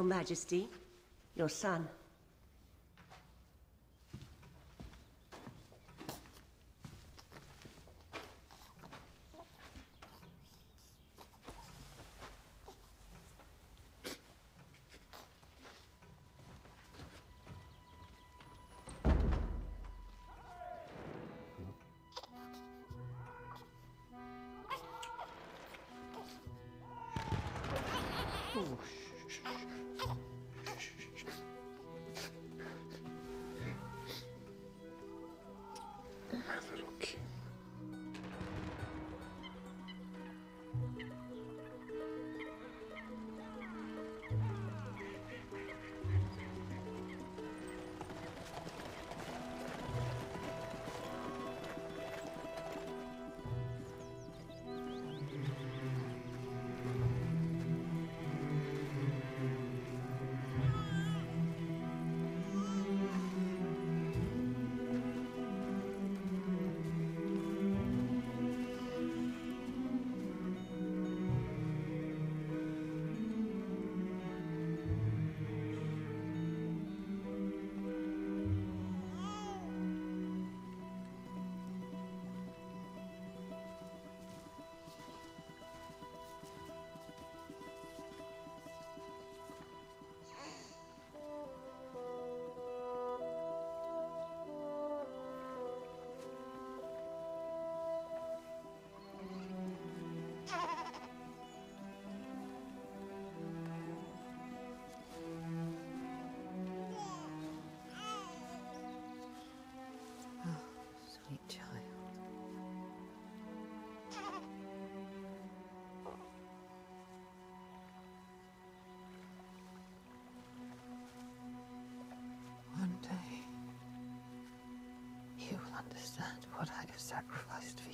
Your Majesty, your son. Oh, My you will understand what I have sacrificed for.